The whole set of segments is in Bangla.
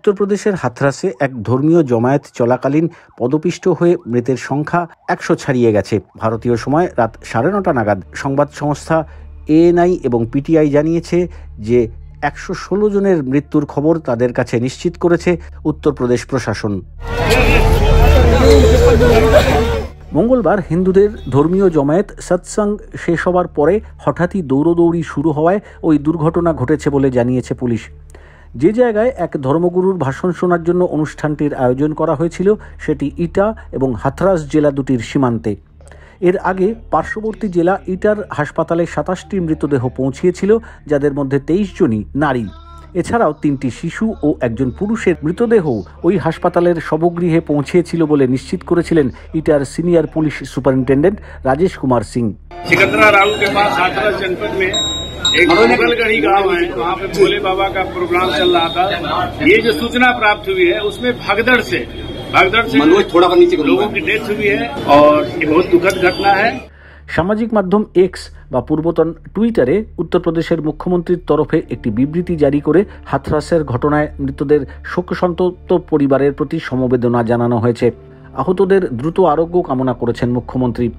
উত্তরপ্রদেশের হাথরাসে এক ধর্মীয় জমায়েত চলাকালীন পদপিষ্ট হয়ে মৃতের সংখ্যা একশো ছাড়িয়ে গেছে। ভারতীয় সময় রাত সাড়ে নটা নাগাদ সংবাদ সংস্থা এএনআই এবং পিটিআই জানিয়েছে যে একশো ষোলো জনের মৃত্যুর খবর তাদের কাছে নিশ্চিত করেছে উত্তরপ্রদেশ প্রশাসন। মঙ্গলবার হিন্দুদের ধর্মীয় জমায়েত সৎসঙ্গ শেষ হওয়ার পরে হঠাৎই দৌড়দৌড়ি শুরু হওয়ায় ওই দুর্ঘটনা ঘটেছে বলে জানিয়েছে পুলিশ। যে জায়গায় এক ধর্মগুরুর ভাষণ শোনার জন্য অনুষ্ঠানটির আয়োজন করা হয়েছিল, সেটি ইটা এবং হাথরাস জেলা দুটির সীমান্তে। এর আগে পার্শ্ববর্তী জেলা ইটার হাসপাতালে সাতাশটি মৃতদেহ পৌঁছিয়েছিল, যাদের মধ্যে তেইশ জনই নারী। এছাড়াও তিনটি শিশু ও একজন পুরুষের মৃতদেহ ওই হাসপাতালের শবগৃহে পৌঁছেছিল বলে নিশ্চিত করেছিলেন ইটার senior police superintendent Rajesh Kumar Singh. Sikandra Raut के पास हाथरस जनपद में एक मंगलगढ़ी गांव है वहाँ पे भोले बाबा का प्रोग्राम चल रहा था ये जो सूचना प्राप्त हुई है उसमें भगदड़ से भगदड़ से मनोज थोड़ा सा नीचे करो। लोगों की डेथ हुई है और ये बहुत दुखद घटना है সামাজিক মাধ্যম এক্স বা পূর্বতন টুইটারে উত্তরপ্রদেশের মুখ্যমন্ত্রীর তরফে একটি বিবৃতি জারি করে হাথরাসের ঘটনায় মৃতদের শোকসন্তপ্ত পরিবারের প্রতি সমবেদনা জানানো হয়েছে আহতদের দ্রুত আরোগ্য কামনা করেছেন মুখ্যমন্ত্রী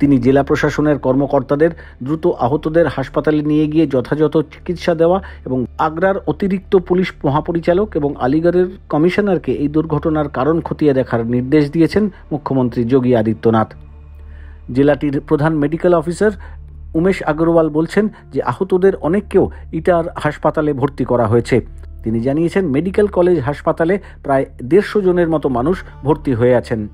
তিনি জেলা প্রশাসনের কর্মকর্তাদের দ্রুত আহতদের হাসপাতালে নিয়ে গিয়ে যথাযথ চিকিৎসা দেওয়া এবং আগ্রার অতিরিক্ত পুলিশ মহাপরিচালক এবং আলিগড়ের কমিশনারকে এই দুর্ঘটনার কারণ খতিয়ে দেখার নির্দেশ দিয়েছেন মুখ্যমন্ত্রী যোগী আদিত্যনাথ। জেলাটির প্রধান মেডিকেল অফিসার উমেশ আগরওয়াল বলছেন যে আহতদের অনেককেও ইটার হাসপাতালে ভর্তি করা হয়েছে। তিনি জানিয়েছেন, মেডিকেল কলেজ হাসপাতালে প্রায় দেড়শো জনের মতো মানুষ ভর্তি হয়ে আছেন।